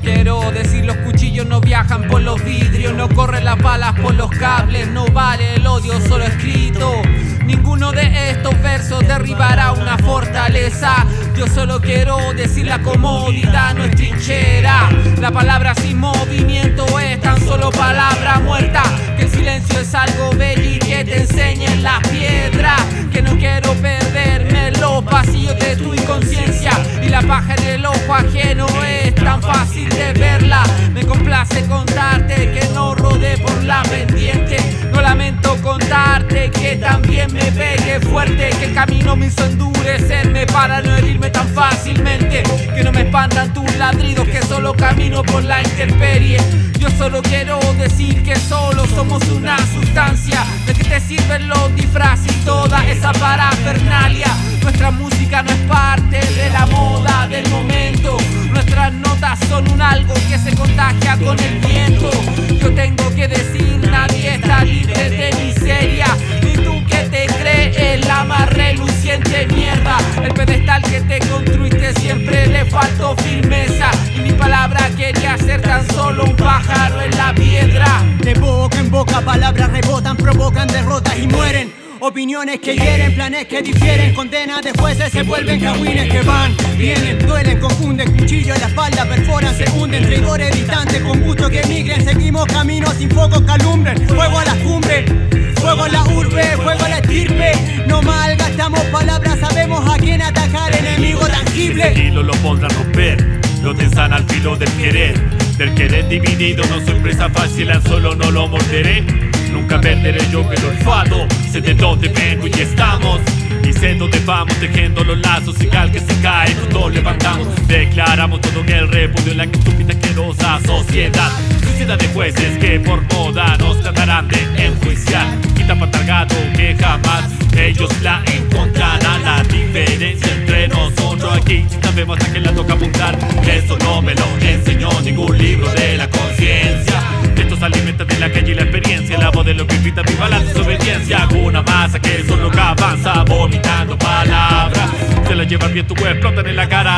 quiero decir los cuchillos no viajan por los vidrios, no corren las balas por los cables, no vale el odio solo escrito. Ninguno de estos versos derribará una fortaleza. Yo solo quiero decir la comodidad no es trinchera. La palabra sin movimiento es tan solo palabra muerta. Pendiente. No lamento contarte que también me pegué fuerte. Que el camino me hizo endurecerme para no herirme tan fácilmente. Que no me espantan tus ladridos, que solo camino por la intemperie. Yo solo quiero decir que solo somos una sustancia. ¿De que te sirven los disfraces y toda esa parafernalia? Nuestra música no es parte de la moda del momento. Nuestras notas son un algo que se contagia con el viento. Yo tengo que decir, boca palabras rebotan, provocan derrotas y mueren. Opiniones que hieren, planes que difieren, condenas de jueces se vuelven jawines que van, vienen, duelen, confunden, cuchillo en la espalda, perforan, se hunden, traidores distantes, con gusto que emigren, seguimos caminos sin foco que alumbren, fuego a la cumbre, fuego a la urbe, fuego a la estirpe, no malgastamos palabras, sabemos a quién atacar, enemigo tangible. El hilo lo podrá romper, lo tensan al filo del querer, del querer dividido, no soy presa fácil, al solo no lo morderé. Nunca perderé yo el olfato, sé de dónde vengo y estamos. Y sé dónde vamos, tejiendo los lazos y al que se cae, todos levantamos. Declaramos todo en el repudio en la que estúpida, asquerosa sociedad. Sociedad de jueces que por moda nos tratarán de enjuiciar. Quita para que jamás ellos la encontrarán. La diferencia nosotros aquí sabemos a quién la toca apuntar. Eso no me lo enseñó ningún libro de la conciencia. Estos alimentan de la calle y la experiencia. La voz de lo que grita mi balance es obediencia. Una masa que solo que avanza vomitando palabras. Se la tu web, explotan en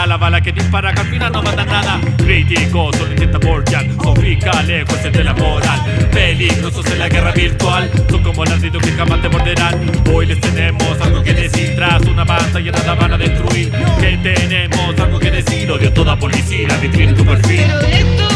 la bala que dispara que al final no mata nada. Críticos solo intenta voltear. Son fiscales, jueces de la moral. Peligrosos en la guerra virtual. Son como ladridos que jamás te morderán. Hoy les tenemos algo que decir. Tras una y nada van a destruir. Que tenemos algo que decir. Odio toda policía, vivir tu perfil.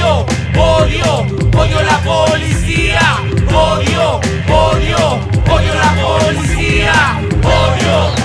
odio, odio, odio la policía, odio, odio, odio la policía, odio.